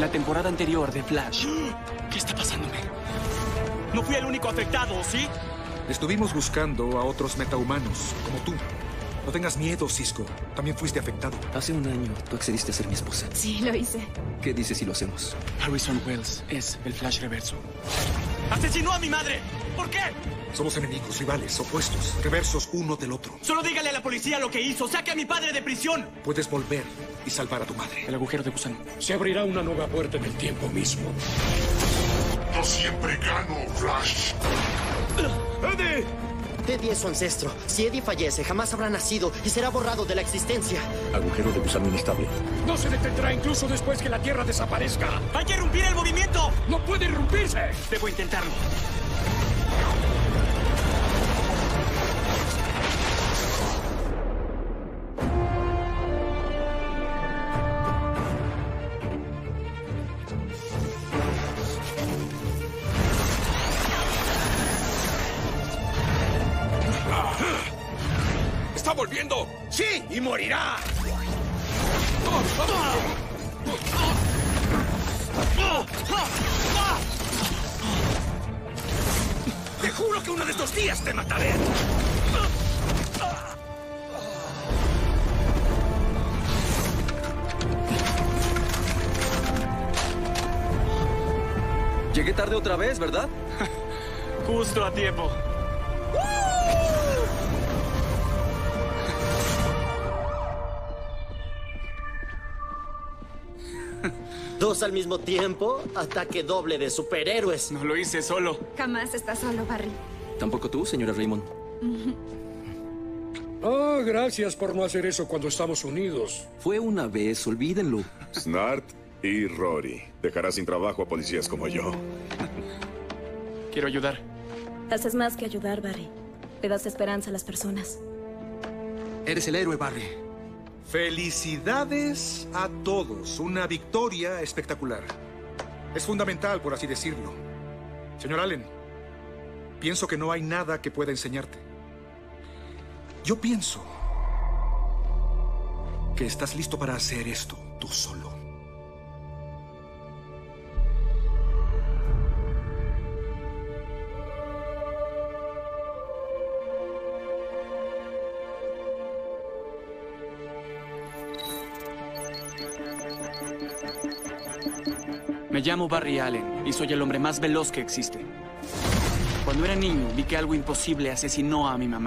la temporada anterior de Flash. ¿Qué está pasándome? No fui el único afectado, ¿sí? Estuvimos buscando a otros metahumanos, como tú. No tengas miedo, Cisco. También fuiste afectado. Hace un año tú accediste a ser mi esposa. Sí, lo hice. ¿Qué dices si lo hacemos? Harrison Wells es el Flash reverso. ¡Asesinó a mi madre! ¿Por qué? Somos enemigos, rivales, opuestos, reversos uno del otro. Solo dígale a la policía lo que hizo. ¡Saque a mi padre de prisión! Puedes volver y salvar a tu madre. El agujero de gusano. Se abrirá una nueva puerta en el tiempo mismo. No siempre gano, Flash. ¡Eddie! Teddy es su ancestro. Si Eddie fallece, jamás habrá nacido y será borrado de la existencia. Agujero de gusano inestable. No se detendrá incluso después que la Tierra desaparezca. ¡Hay que irrumpir el movimiento! ¡No puede irrumpirse! Debo intentarlo. ¡Está volviendo! ¡Sí! ¡Y morirá! ¡Te juro que uno de estos días te mataré! Llegué tarde otra vez, ¿verdad? Justo a tiempo. Dos al mismo tiempo, ataque doble de superhéroes. No lo hice solo. Jamás estás solo, Barry. Tampoco tú, señora Raymond. Ah, gracias por no hacer eso cuando estamos unidos. Fue una vez, olvídenlo. Snart y Rory. Dejará sin trabajo a policías como yo. Quiero ayudar. Haces más que ayudar, Barry. Le das esperanza a las personas. Eres el héroe, Barry. Felicidades a todos. Una victoria espectacular. Es fundamental, por así decirlo. Señor Allen, pienso que no hay nada que pueda enseñarte. Yo pienso que estás listo para hacer esto tú solo. Me llamo Barry Allen y soy el hombre más veloz que existe. Cuando era niño vi que algo imposible asesinó a mi mamá.